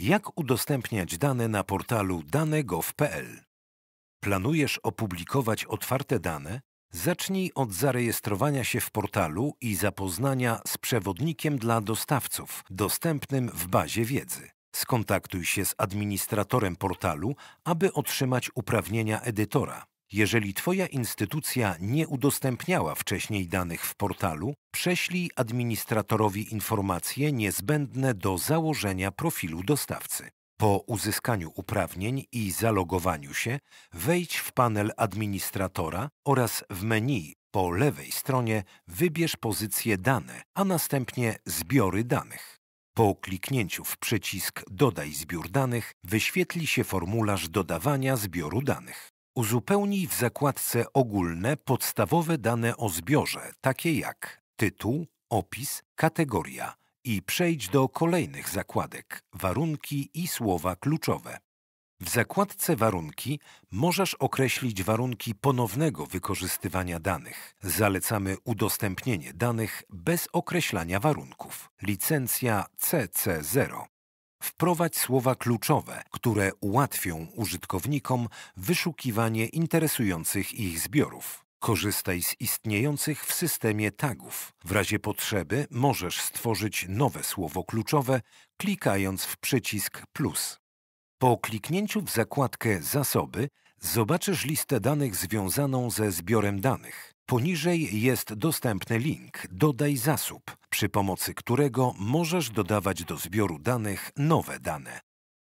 Jak udostępniać dane na portalu dane.gov.pl? Planujesz opublikować otwarte dane? Zacznij od zarejestrowania się w portalu i zapoznania z przewodnikiem dla dostawców, dostępnym w bazie wiedzy. Skontaktuj się z administratorem portalu, aby otrzymać uprawnienia edytora. Jeżeli Twoja instytucja nie udostępniała wcześniej danych w portalu, prześlij administratorowi informacje niezbędne do założenia profilu dostawcy. Po uzyskaniu uprawnień i zalogowaniu się, wejdź w panel administratora oraz w menu po lewej stronie wybierz pozycję Dane, a następnie Zbiory danych. Po kliknięciu w przycisk Dodaj zbiór danych wyświetli się formularz dodawania zbioru danych. Uzupełnij w zakładce Ogólne podstawowe dane o zbiorze, takie jak tytuł, opis, kategoria i przejdź do kolejnych zakładek Warunki i słowa kluczowe. W zakładce Warunki możesz określić warunki ponownego wykorzystywania danych. Zalecamy udostępnienie danych bez określania warunków. Licencja CC0. Wprowadź słowa kluczowe, które ułatwią użytkownikom wyszukiwanie interesujących ich zbiorów. Korzystaj z istniejących w systemie tagów. W razie potrzeby możesz stworzyć nowe słowo kluczowe, klikając w przycisk plus. Po kliknięciu w zakładkę Zasoby zobaczysz listę danych związaną ze zbiorem danych. Poniżej jest dostępny link Dodaj zasób, przy pomocy którego możesz dodawać do zbioru danych nowe dane.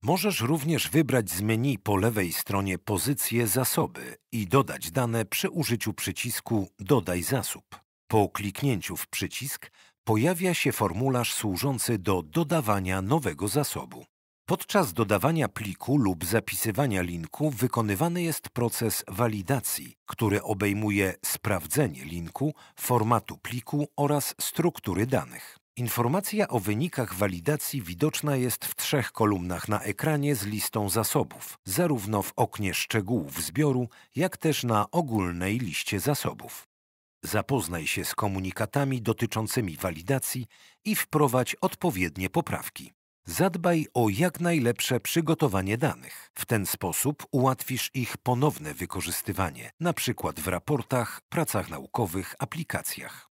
Możesz również wybrać z menu po lewej stronie pozycję zasoby i dodać dane przy użyciu przycisku Dodaj zasób. Po kliknięciu w przycisk pojawia się formularz służący do dodawania nowego zasobu. Podczas dodawania pliku lub zapisywania linku wykonywany jest proces walidacji, który obejmuje sprawdzenie linku, formatu pliku oraz struktury danych. Informacja o wynikach walidacji widoczna jest w trzech kolumnach na ekranie z listą zasobów, zarówno w oknie szczegółów zbioru, jak też na ogólnej liście zasobów. Zapoznaj się z komunikatami dotyczącymi walidacji i wprowadź odpowiednie poprawki. Zadbaj o jak najlepsze przygotowanie danych. W ten sposób ułatwisz ich ponowne wykorzystywanie, np. w raportach, pracach naukowych, aplikacjach.